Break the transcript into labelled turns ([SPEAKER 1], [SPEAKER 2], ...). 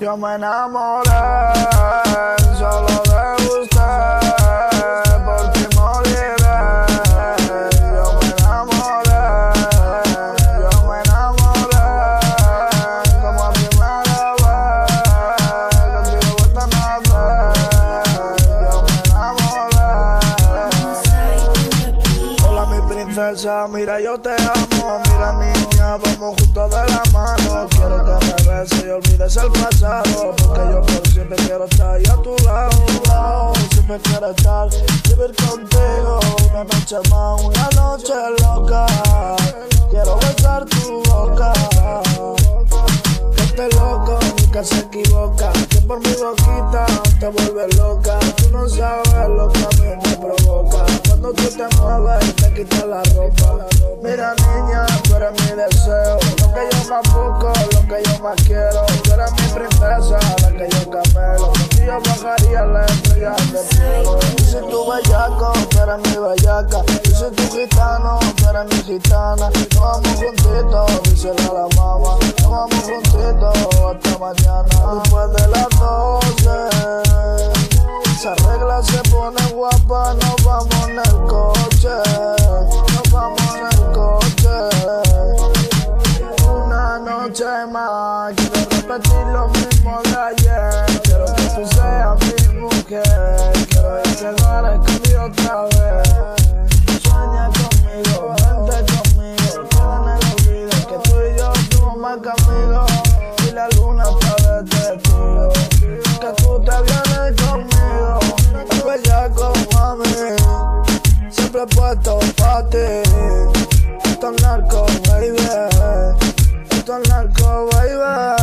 [SPEAKER 1] Yo me enamoré solo de usted, por ti moriré. Yo me enamoré, yo me enamoré, como a primera vez, contigo vuelta a nacer. Yo me enamoré. Hola mi princesa, mira yo te amo, mira niña, vamos juntos de la mano. Quiero que me beses y olvides el pasado, porque yo por siempre quiero estar ahí a tu lado. Siempre quiero estar, vivir contigo una noche más, una noche loca. Quiero besar tu boca, que este loco nunca se equivoca, que por mi boquita te vuelve loca. Tú no sabes lo que a mí me provoca cuando tú te mueves te quitas la ropa. Mira niña, tú eres mi deseo, lo que yo busco, lo que yo más quiero. Tú eres mi princesa, la que yo camelo. Y yo bajaría la estrella del cielo. Y si tú bellaco, tú eres mi bellaca. Y si tú gitano, tú eres mi gitana. Nos vamos juntitos, dice la mamá. Nos vamos juntitos hasta mañana. Después de las repetir lo mismo de ayer. Quiero que tú seas mi mujer, quiero que te dueres conmigo otra vez. Sueña conmigo, vente conmigo, queda en el olvido que tú y yo somos más que. Y la luna está de testigo, que tú te vienes conmigo. El bellaco, mami, siempre he puesto pa' ti. Esto es narco, baby. Esto es narco, baby.